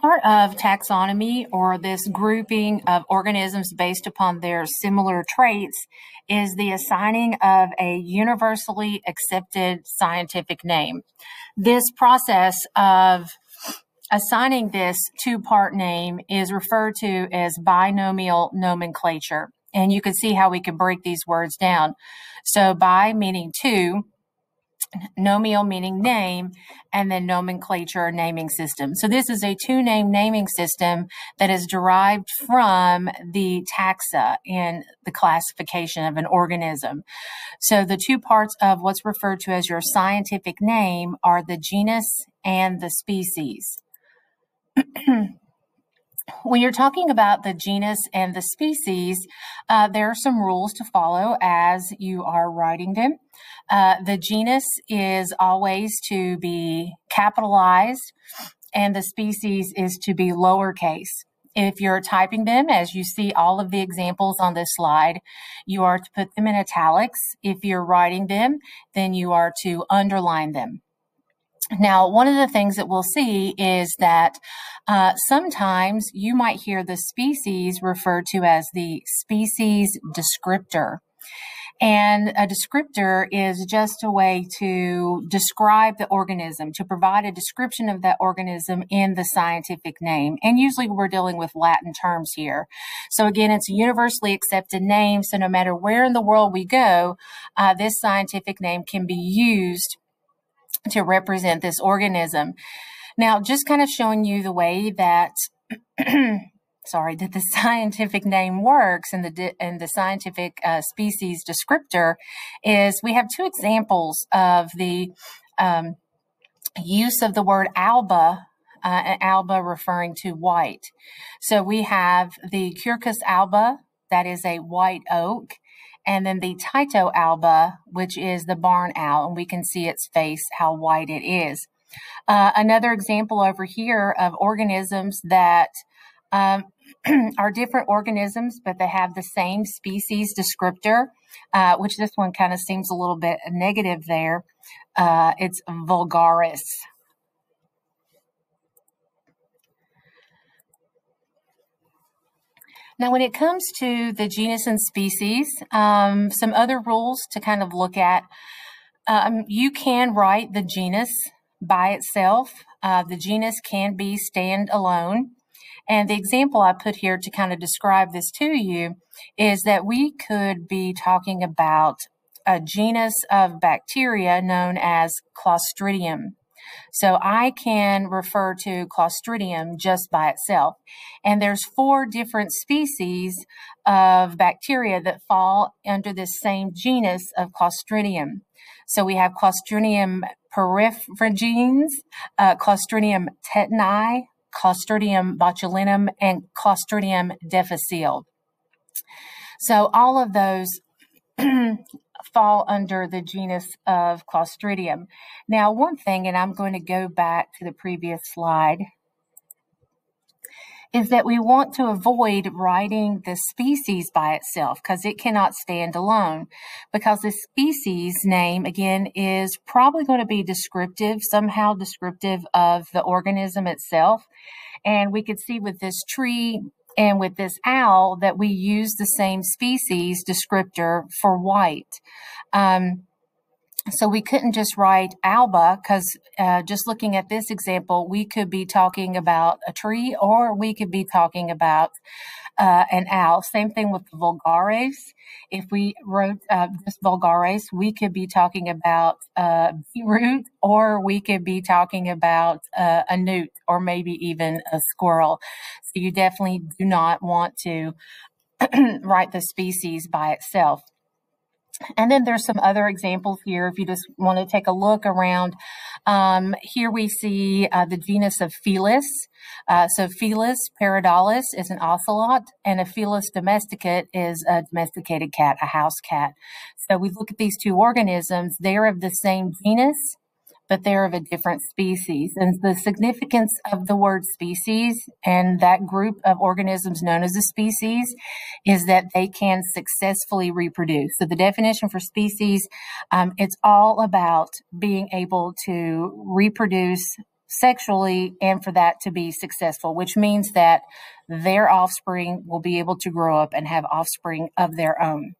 part of taxonomy or this grouping of organisms based upon their similar traits is the assigning of a universally accepted scientific name. This process of assigning this two part name is referred to as binomial nomenclature. And you can see how we can break these words down. So, bi meaning two, nomial meaning name, and then nomenclature naming system. So this is a two name naming system that is derived from the taxa in the classification of an organism. So the two parts of what's referred to as your scientific name are the genus and the species. when you're talking about the genus and the species, uh, there are some rules to follow as you are writing them. Uh, the genus is always to be capitalized, and the species is to be lowercase. If you're typing them, as you see all of the examples on this slide, you are to put them in italics. If you're writing them, then you are to underline them. Now, one of the things that we'll see is that uh, sometimes you might hear the species referred to as the species descriptor. And a descriptor is just a way to describe the organism, to provide a description of that organism in the scientific name. And usually we're dealing with Latin terms here. So again, it's a universally accepted name. So no matter where in the world we go, uh, this scientific name can be used to represent this organism. Now, just kind of showing you the way that, sorry, that the scientific name works and the and the scientific uh, species descriptor is we have two examples of the um, use of the word alba. Uh, alba referring to white. So we have the Quercus alba, that is a white oak, and then the Tyto alba, which is the barn owl, and we can see its face, how white it is. Uh, another example over here of organisms that um, are different organisms, but they have the same species descriptor, uh, which this one kind of seems a little bit negative there. Uh, it's vulgaris. Now, when it comes to the genus and species, um, some other rules to kind of look at. Um, you can write the genus by itself. Uh, the genus can be standalone. And the example I put here to kind of describe this to you is that we could be talking about a genus of bacteria known as Clostridium. So I can refer to Clostridium just by itself. And there's four different species of bacteria that fall under this same genus of Clostridium. So we have Clostridium perfringens, uh, Clostridium tetani, Clostridium botulinum, and Clostridium difficile. So all of those fall under the genus of Clostridium. Now, one thing, and I'm going to go back to the previous slide, is that we want to avoid writing the species by itself because it cannot stand alone. Because the species name, again, is probably going to be descriptive, somehow descriptive of the organism itself. And we could see with this tree and with this owl that we use the same species descriptor for white. Um, so we couldn't just write alba because uh, just looking at this example, we could be talking about a tree or we could be talking about uh, an owl. Same thing with vulgaris. If we wrote uh, just vulgaris, we could be talking about uh, beetroot, or we could be talking about uh, a newt, or maybe even a squirrel. So you definitely do not want to write the species by itself. And then there's some other examples here if you just want to take a look around. Um, here we see uh, the genus of Felis. Uh, so Felis pardalis is an ocelot, and a Felis domesticate is a domesticated cat, a house cat. So we look at these two organisms, they're of the same genus, but they're of a different species. And the significance of the word species and that group of organisms known as a species is that they can successfully reproduce. So the definition for species, um, it's all about being able to reproduce sexually and for that to be successful, which means that their offspring will be able to grow up and have offspring of their own.